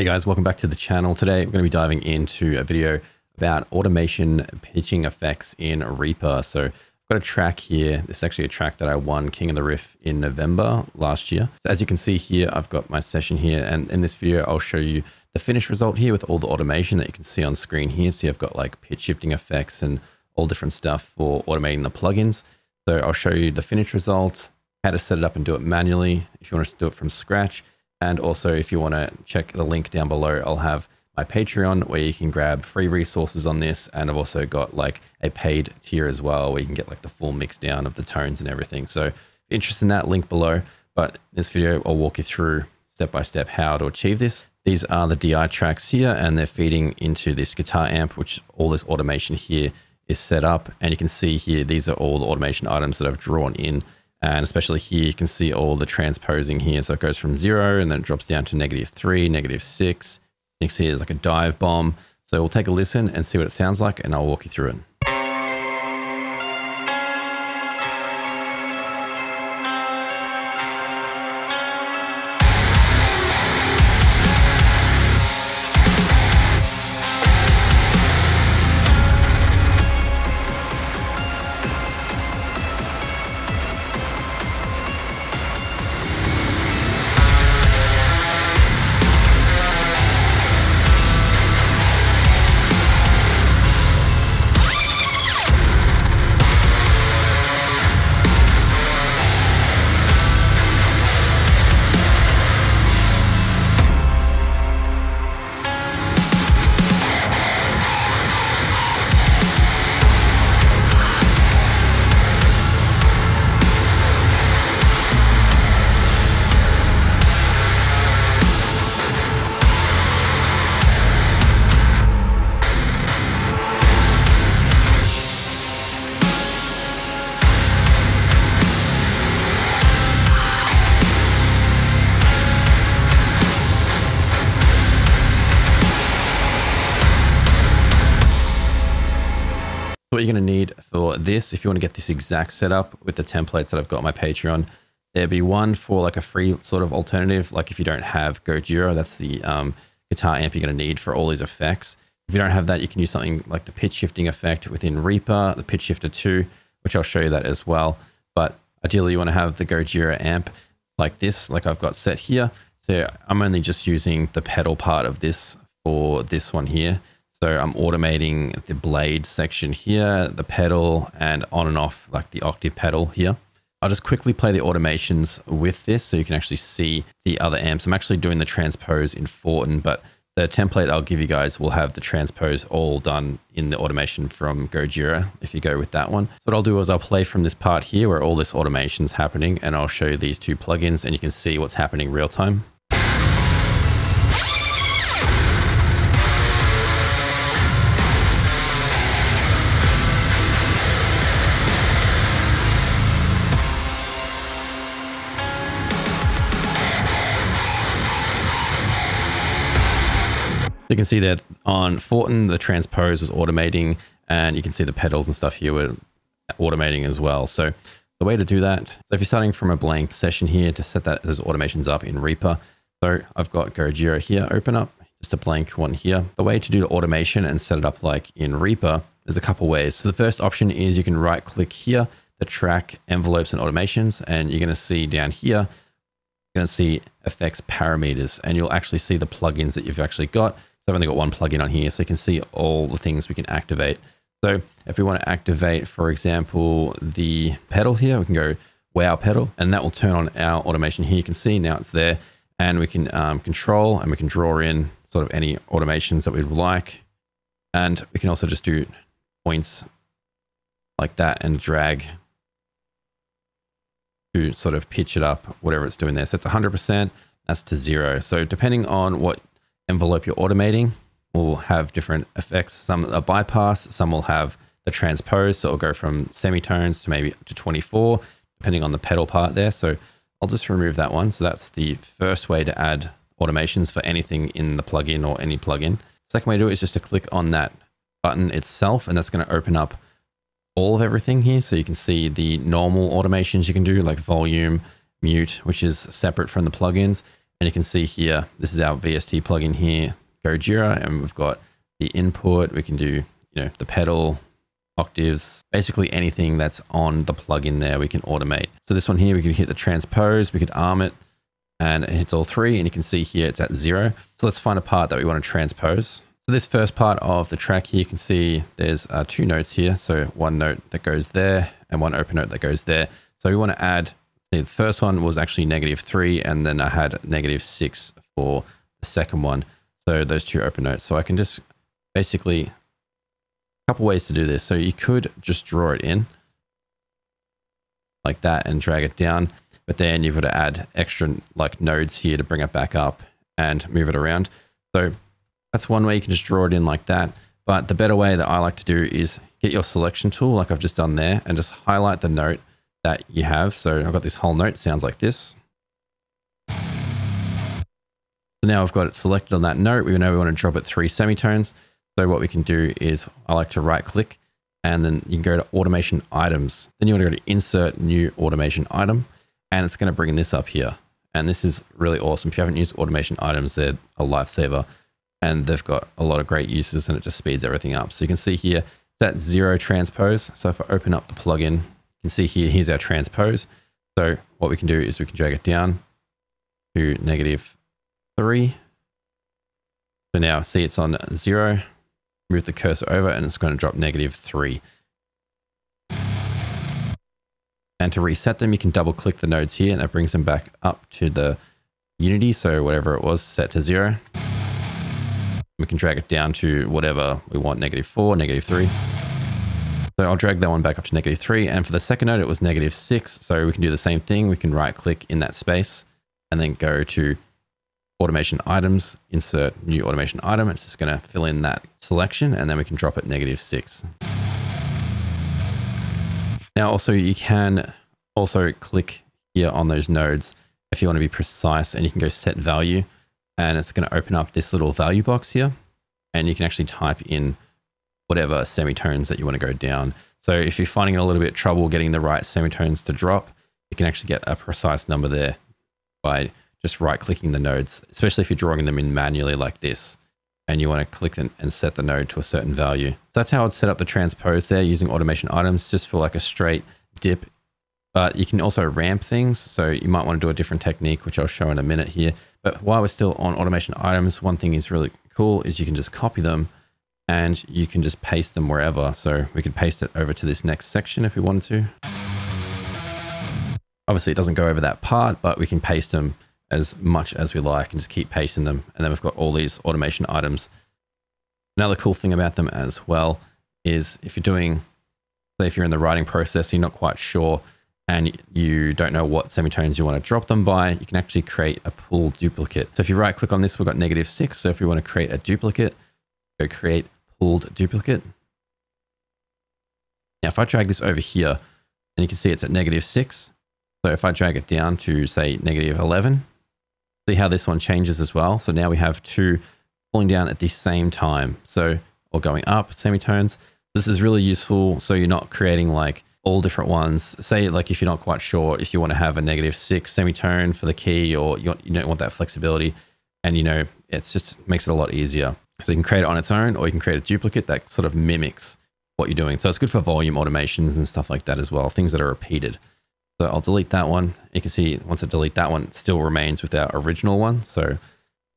Hey guys, welcome back to the channel. Today we're going to be diving into a video about automation pitching effects in Reaper. So I've got a track here. This is actually a track that I won King of the Riff in November last year. So as you can see here, I've got my session here and in this video, I'll show you the finished result here with all the automation that you can see on screen here. So I've got like pitch shifting effects and all different stuff for automating the plugins. So I'll show you the finished result, how to set it up and do it manually if you want to do it from scratch and also, if you want to check the link down below, I'll have my Patreon where you can grab free resources on this. And I've also got like a paid tier as well where you can get like the full mix down of the tones and everything. So interested in that, link below. But in this video, I'll walk you through step by step how to achieve this. These are the DI tracks here and they're feeding into this guitar amp, which all this automation here is set up. And you can see here, these are all the automation items that I've drawn in and especially here, you can see all the transposing here. So it goes from zero and then it drops down to negative three, negative six. You can see there's like a dive bomb. So we'll take a listen and see what it sounds like and I'll walk you through it. You're going to need for this, if you want to get this exact setup with the templates that I've got on my Patreon, there'd be one for like a free sort of alternative. Like if you don't have Gojira, that's the um, guitar amp you're going to need for all these effects. If you don't have that, you can use something like the pitch shifting effect within Reaper, the pitch shifter 2, which I'll show you that as well. But ideally, you want to have the Gojira amp like this, like I've got set here. So I'm only just using the pedal part of this for this one here. So I'm automating the blade section here, the pedal, and on and off like the octave pedal here. I'll just quickly play the automations with this so you can actually see the other amps. I'm actually doing the transpose in Fortin, but the template I'll give you guys will have the transpose all done in the automation from Gojira if you go with that one. So what I'll do is I'll play from this part here where all this automation is happening and I'll show you these two plugins and you can see what's happening real time. You can see that on Fortin, the transpose was automating and you can see the pedals and stuff here were automating as well. So the way to do that, so if you're starting from a blank session here to set that as automations up in Reaper. So I've got Gojira here, open up, just a blank one here. The way to do the automation and set it up like in Reaper, there's a couple ways. So the first option is you can right click here, the track envelopes and automations, and you're going to see down here, you're to see effects parameters, and you'll actually see the plugins that you've actually got. I've only got one plugin on here, so you can see all the things we can activate. So if we want to activate, for example, the pedal here, we can go wow pedal, and that will turn on our automation here. You can see now it's there, and we can um, control and we can draw in sort of any automations that we'd like. And we can also just do points like that and drag to sort of pitch it up, whatever it's doing there. So it's 100%, that's to zero. So depending on what envelope you're automating will have different effects. Some are bypass, some will have the transpose, so it'll go from semitones to maybe to 24, depending on the pedal part there. So I'll just remove that one. So that's the first way to add automations for anything in the plugin or any plugin. Second way to do it is just to click on that button itself, and that's going to open up all of everything here. So you can see the normal automations you can do, like volume, mute, which is separate from the plugins. And you can see here, this is our VST plugin here, Gojira, and we've got the input. We can do, you know, the pedal, octaves, basically anything that's on the plugin there, we can automate. So this one here, we can hit the transpose, we could arm it, and it hits all three. And you can see here it's at zero. So let's find a part that we want to transpose. So this first part of the track here, you can see there's uh, two notes here. So one note that goes there and one open note that goes there. So we want to add, the first one was actually negative three, and then I had negative six for the second one. So those two open notes. So I can just basically, a couple ways to do this. So you could just draw it in like that and drag it down. But then you've got to add extra like nodes here to bring it back up and move it around. So that's one way you can just draw it in like that. But the better way that I like to do is get your selection tool like I've just done there and just highlight the note that you have. So I've got this whole note sounds like this. So now I've got it selected on that note. We know we want to drop it three semitones. So what we can do is I like to right click and then you can go to automation items. Then you want to go to insert new automation item and it's going to bring this up here. And this is really awesome. If you haven't used automation items, they're a lifesaver and they've got a lot of great uses and it just speeds everything up. So you can see here that zero transpose. So if I open up the plugin, you can see here, here's our transpose. So what we can do is we can drag it down to negative three. So now see it's on zero, move the cursor over and it's going to drop negative three. And to reset them, you can double click the nodes here and that brings them back up to the unity. So whatever it was set to zero. We can drag it down to whatever we want, negative four, negative three. So I'll drag that one back up to negative three. And for the second node, it was negative six. So we can do the same thing. We can right click in that space and then go to automation items, insert new automation item. It's just going to fill in that selection and then we can drop it negative six. Now also you can also click here on those nodes if you want to be precise and you can go set value and it's going to open up this little value box here and you can actually type in whatever semitones that you want to go down. So if you're finding a little bit of trouble getting the right semitones to drop, you can actually get a precise number there by just right clicking the nodes, especially if you're drawing them in manually like this and you want to click and set the node to a certain value. So that's how I'd set up the transpose there using automation items just for like a straight dip. But you can also ramp things. So you might want to do a different technique, which I'll show in a minute here. But while we're still on automation items, one thing is really cool is you can just copy them and you can just paste them wherever. So we could paste it over to this next section if we wanted to. Obviously it doesn't go over that part, but we can paste them as much as we like and just keep pasting them. And then we've got all these automation items. Another cool thing about them as well is if you're doing, say if you're in the writing process, you're not quite sure and you don't know what semitones you want to drop them by, you can actually create a pooled duplicate. So if you right click on this, we've got negative six. So if we want to create a duplicate, go create pooled duplicate. Now, if I drag this over here and you can see it's at negative six. So if I drag it down to say negative 11, see how this one changes as well. So now we have two pulling down at the same time. So, or going up semitones. This is really useful. So you're not creating like all different ones. Say like if you're not quite sure if you want to have a negative six semitone for the key or you, you don't want that flexibility and you know, it's just makes it a lot easier. So you can create it on its own or you can create a duplicate that sort of mimics what you're doing. So it's good for volume automations and stuff like that as well, things that are repeated. So I'll delete that one. You can see once I delete that one, it still remains with our original one. So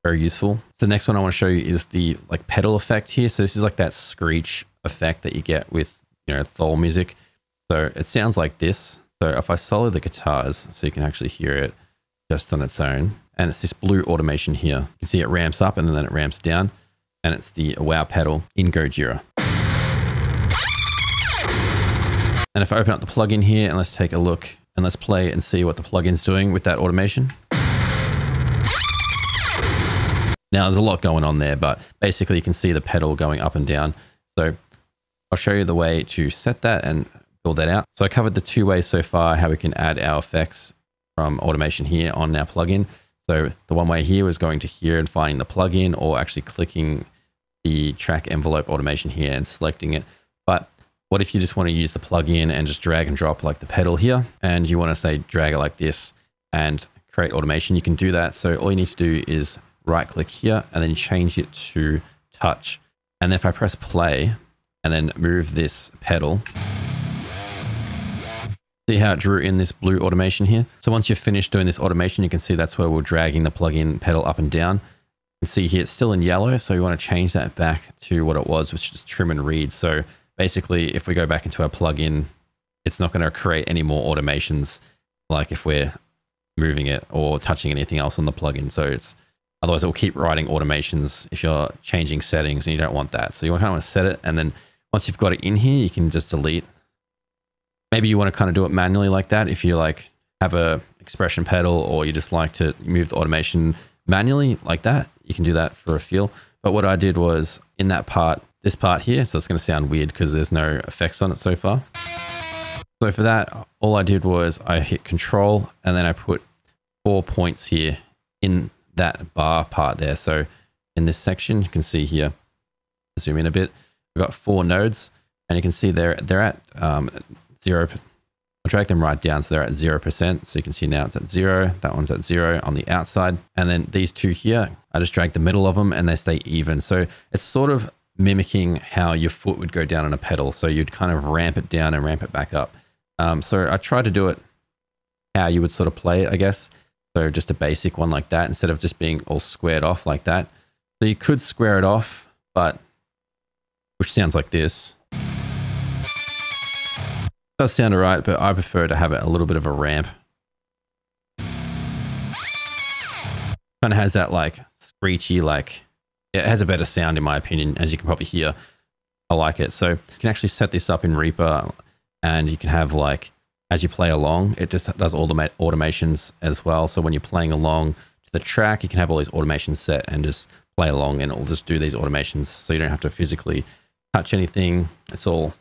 very useful. So the next one I want to show you is the like pedal effect here. So this is like that screech effect that you get with, you know, Thall music. So it sounds like this. So if I solo the guitars, so you can actually hear it just on its own. And it's this blue automation here. You can see it ramps up and then it ramps down. And it's the wow pedal in Gojira. And if I open up the plugin here and let's take a look and let's play and see what the plugin's doing with that automation. Now there's a lot going on there, but basically you can see the pedal going up and down. So I'll show you the way to set that and build that out. So I covered the two ways so far, how we can add our effects from automation here on our plugin. So the one way here was going to here and finding the plugin or actually clicking the track envelope automation here and selecting it. But what if you just want to use the plugin and just drag and drop like the pedal here and you want to say drag it like this and create automation, you can do that. So all you need to do is right click here and then change it to touch. And then if I press play and then move this pedal, see how it drew in this blue automation here. So once you're finished doing this automation, you can see that's where we're dragging the plugin pedal up and down. See here, it's still in yellow. So we want to change that back to what it was, which is trim and read. So basically, if we go back into our plugin, it's not going to create any more automations like if we're moving it or touching anything else on the plugin. So it's otherwise it will keep writing automations if you're changing settings and you don't want that. So you kind of want to set it and then once you've got it in here, you can just delete. Maybe you want to kind of do it manually like that. If you like have a expression pedal or you just like to move the automation manually like that, you can do that for a feel. But what I did was in that part, this part here, so it's going to sound weird because there's no effects on it so far. So for that, all I did was I hit control and then I put four points here in that bar part there. So in this section, you can see here, zoom in a bit, we've got four nodes and you can see they're, they're at um, zero. I'll drag them right down so they're at 0%. So you can see now it's at zero. That one's at zero on the outside. And then these two here, I just drag the middle of them and they stay even. So it's sort of mimicking how your foot would go down on a pedal. So you'd kind of ramp it down and ramp it back up. Um, so I tried to do it how you would sort of play it, I guess. So just a basic one like that instead of just being all squared off like that. So you could square it off, but which sounds like this. Does sound alright, but I prefer to have it a little bit of a ramp. Kind of has that like screechy, like it has a better sound in my opinion, as you can probably hear. I like it. So you can actually set this up in Reaper and you can have like as you play along it just does all the automations as well. So when you're playing along to the track you can have all these automations set and just play along and it'll just do these automations. So you don't have to physically touch anything. It's all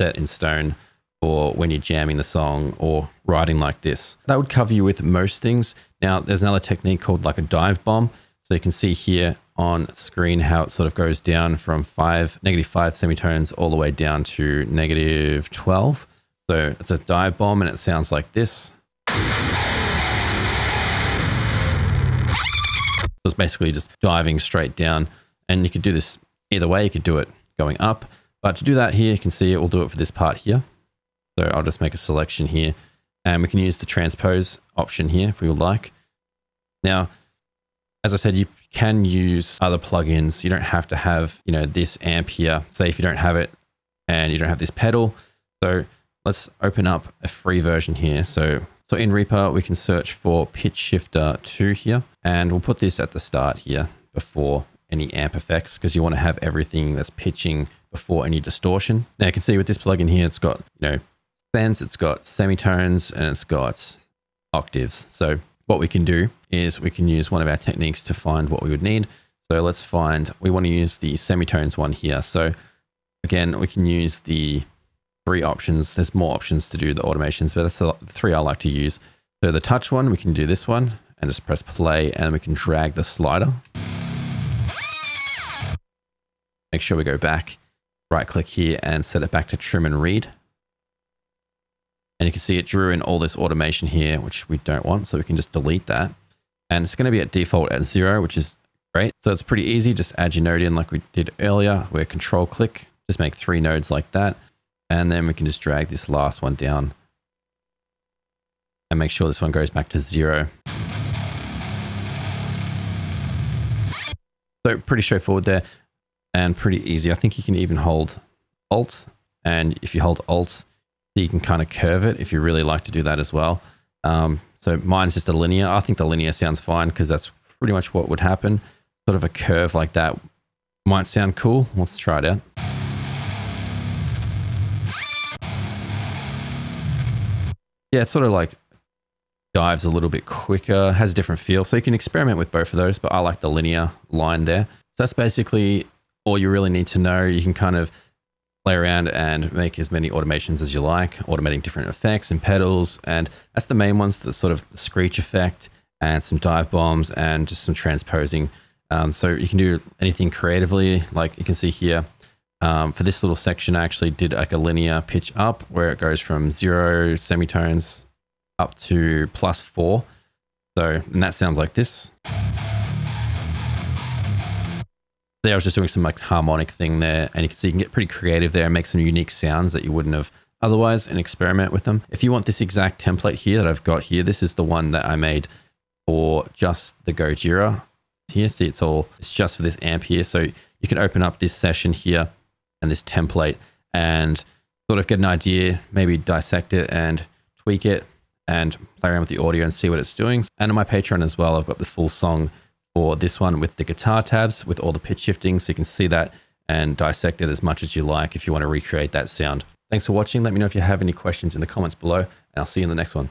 set in stone for when you're jamming the song or writing like this. That would cover you with most things. Now there's another technique called like a dive bomb so you can see here on screen how it sort of goes down from five, negative five semitones all the way down to negative 12. So it's a dive bomb and it sounds like this. So it's basically just diving straight down. And you could do this either way. You could do it going up. But to do that here, you can see it will do it for this part here. So I'll just make a selection here. And we can use the transpose option here if we would like. Now, as I said, you can use other plugins. You don't have to have, you know, this amp here. Say if you don't have it and you don't have this pedal. So let's open up a free version here. So, so in Reaper, we can search for pitch shifter 2 here, and we'll put this at the start here before any amp effects because you want to have everything that's pitching before any distortion. Now you can see with this plugin here, it's got, you know, cents, it's got semitones, and it's got octaves. So what we can do is we can use one of our techniques to find what we would need. So let's find, we want to use the semitones one here. So again, we can use the three options. There's more options to do the automations, but that's the three I like to use. So the touch one, we can do this one and just press play and we can drag the slider. Make sure we go back, right click here and set it back to trim and read. And you can see it drew in all this automation here, which we don't want. So we can just delete that. And it's going to be at default at zero, which is great. So it's pretty easy. Just add your node in like we did earlier. We're control click, just make three nodes like that. And then we can just drag this last one down and make sure this one goes back to zero. So pretty straightforward there and pretty easy. I think you can even hold Alt. And if you hold Alt, you can kind of curve it if you really like to do that as well. Um, so mine's just a linear. I think the linear sounds fine because that's pretty much what would happen. Sort of a curve like that might sound cool. Let's try it out. Yeah, it's sort of like dives a little bit quicker, has a different feel. So you can experiment with both of those, but I like the linear line there. So that's basically all you really need to know. You can kind of play around and make as many automations as you like, automating different effects and pedals. And that's the main ones, the sort of screech effect and some dive bombs and just some transposing. Um, so you can do anything creatively, like you can see here. Um, for this little section, I actually did like a linear pitch up where it goes from zero semitones up to plus four. So, and that sounds like this. There, I was just doing some like harmonic thing there, and you can see you can get pretty creative there and make some unique sounds that you wouldn't have otherwise and experiment with them. If you want this exact template here that I've got here, this is the one that I made for just the Gojira here. See, it's all, it's just for this amp here. So you can open up this session here and this template and sort of get an idea, maybe dissect it and tweak it and play around with the audio and see what it's doing. And on my Patreon as well, I've got the full song for this one with the guitar tabs with all the pitch shifting. So you can see that and dissect it as much as you like if you want to recreate that sound. Thanks for watching. Let me know if you have any questions in the comments below, and I'll see you in the next one.